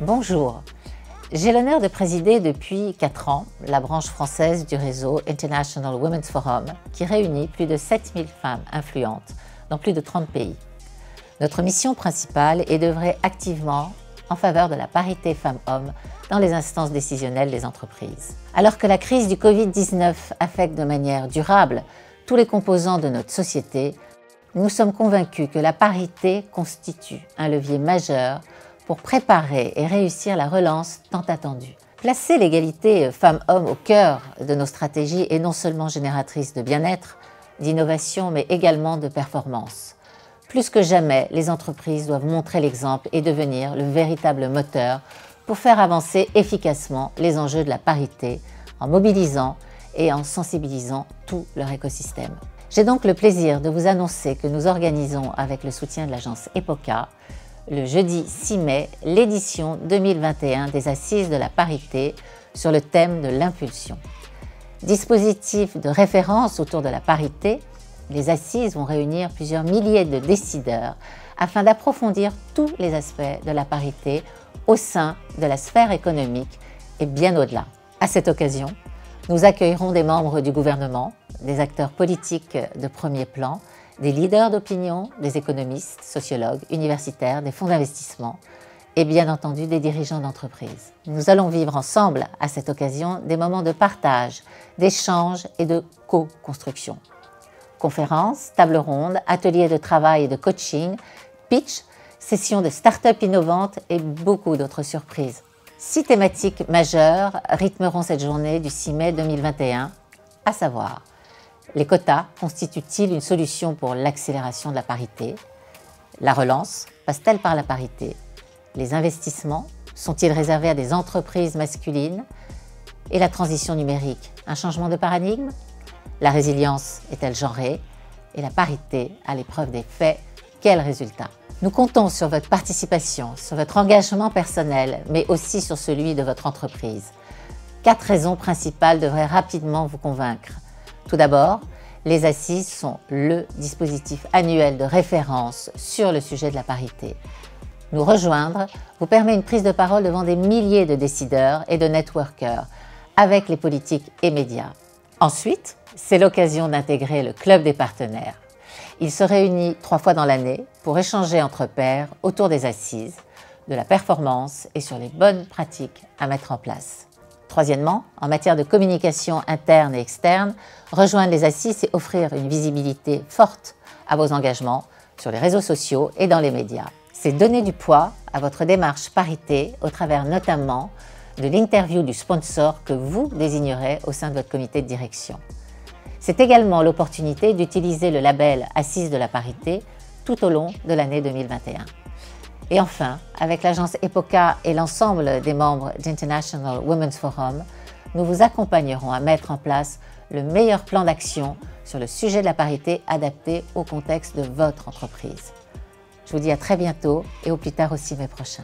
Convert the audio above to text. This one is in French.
Bonjour, j'ai l'honneur de présider depuis 4 ans la branche française du réseau International Women's Forum qui réunit plus de 7000 femmes influentes dans plus de 30 pays. Notre mission principale est d'œuvrer activement en faveur de la parité femmes-hommes dans les instances décisionnelles des entreprises. Alors que la crise du Covid-19 affecte de manière durable tous les composants de notre société, nous sommes convaincus que la parité constitue un levier majeur pour préparer et réussir la relance tant attendue. Placer l'égalité femmes-hommes au cœur de nos stratégies est non seulement génératrice de bien-être, d'innovation, mais également de performance. Plus que jamais, les entreprises doivent montrer l'exemple et devenir le véritable moteur pour faire avancer efficacement les enjeux de la parité en mobilisant et en sensibilisant tout leur écosystème. J'ai donc le plaisir de vous annoncer que nous organisons avec le soutien de l'agence EPOCA le jeudi 6 mai l'édition 2021 des Assises de la parité sur le thème de l'impulsion. Dispositif de référence autour de la parité, les Assises vont réunir plusieurs milliers de décideurs afin d'approfondir tous les aspects de la parité au sein de la sphère économique et bien au-delà. À cette occasion, nous accueillerons des membres du gouvernement, des acteurs politiques de premier plan, des leaders d'opinion, des économistes, sociologues, universitaires, des fonds d'investissement et bien entendu des dirigeants d'entreprise. Nous allons vivre ensemble à cette occasion des moments de partage, d'échange et de co-construction. Conférences, tables rondes, ateliers de travail et de coaching, pitch, sessions de start-up innovantes et beaucoup d'autres surprises. Six thématiques majeures rythmeront cette journée du 6 mai 2021, à savoir les quotas constituent-ils une solution pour l'accélération de la parité? La relance passe-t-elle par la parité? Les investissements sont-ils réservés à des entreprises masculines? Et la transition numérique, un changement de paradigme? La résilience est-elle genrée? Et la parité, à l'épreuve des faits, quels résultats? Nous comptons sur votre participation, sur votre engagement personnel, mais aussi sur celui de votre entreprise. Quatre raisons principales devraient rapidement vous convaincre. Tout d'abord, les assises sont le dispositif annuel de référence sur le sujet de la parité. Nous rejoindre vous permet une prise de parole devant des milliers de décideurs et de networkers avec les politiques et médias. Ensuite, c'est l'occasion d'intégrer le club des partenaires. Il se réunit trois fois dans l'année pour échanger entre pairs autour des assises, de la performance et sur les bonnes pratiques à mettre en place. Troisièmement, en matière de communication interne et externe, rejoindre les assises et offrir une visibilité forte à vos engagements sur les réseaux sociaux et dans les médias. C'est donner du poids à votre démarche parité au travers notamment de l'interview du sponsor que vous désignerez au sein de votre comité de direction. C'est également l'opportunité d'utiliser le label Assise de la parité tout au long de l'année 2021. Et enfin, avec l'agence EPOCA et l'ensemble des membres d'International Women's Forum, nous vous accompagnerons à mettre en place le meilleur plan d'action sur le sujet de la parité adapté au contexte de votre entreprise. Je vous dis à très bientôt et au plus tard au 6 mai prochain.